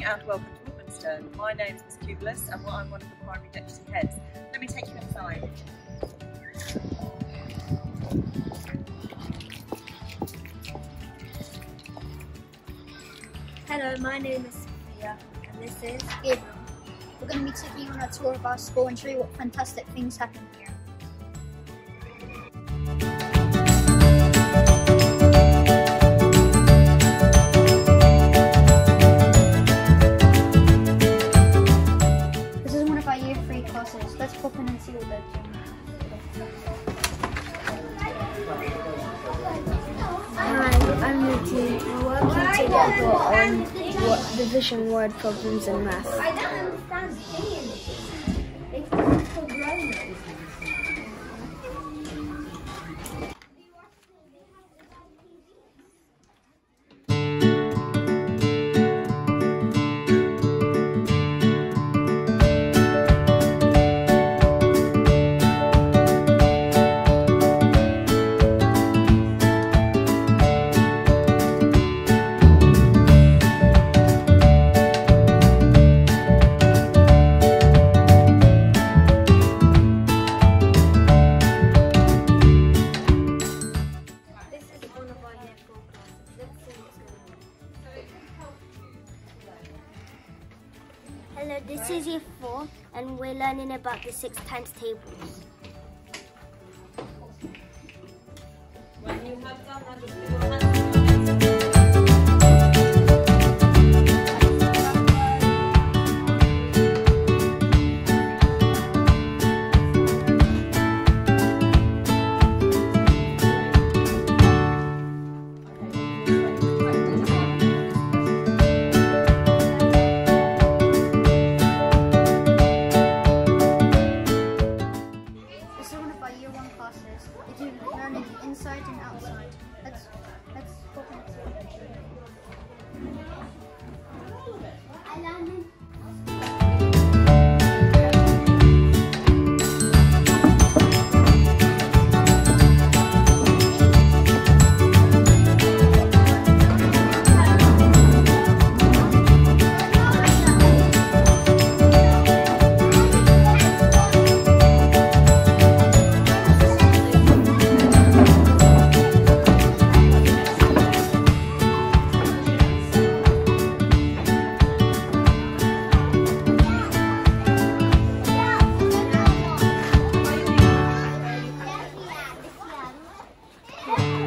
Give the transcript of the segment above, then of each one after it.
morning and welcome to Woodmansterne. My name is Miss Cubulus and I'm one of the primary deputy heads. Let me take you inside. Hello, my name is Sophia and this is Gabriel. We're going to be taking you on a tour of our school and show you what fantastic things happen word problems in math. Hello, this is year four, and we're learning about the six times tables. Welcome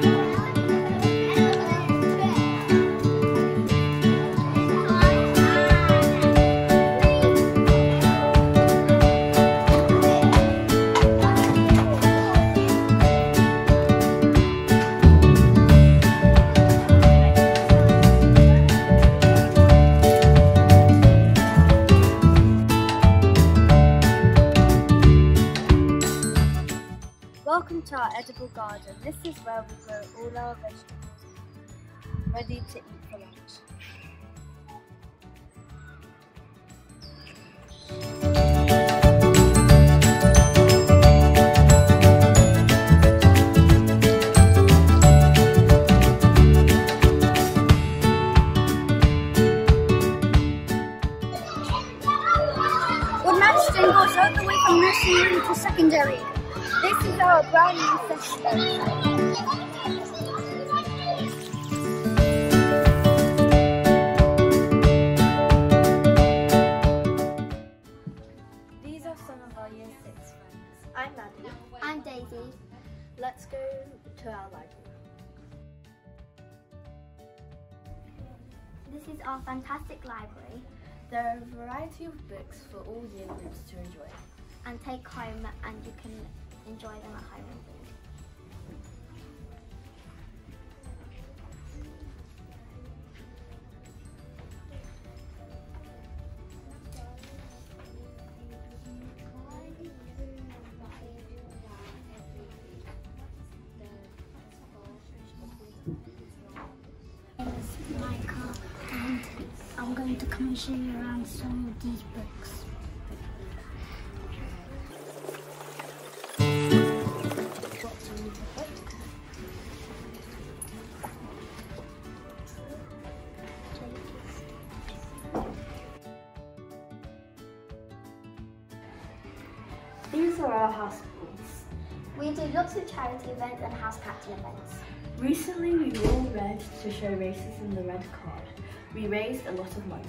edible garden. This is where we grow all our vegetables, ready to eat for lunch. Library There are a variety of books for all year groups to enjoy. and take home and you can enjoy them at home me show you around some of these books. These are our house balls. We do lots of charity events and house captain events. Recently we were all red to show racism the red card. We raised a lot of money.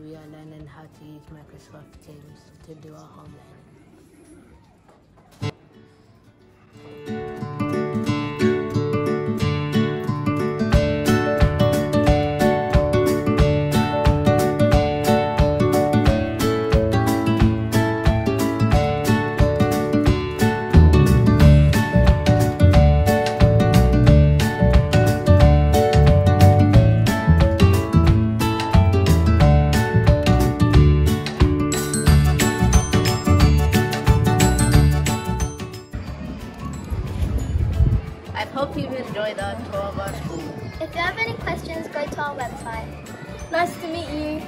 We are learning how to use Microsoft Teams to do our homeland. our website. Nice to meet you.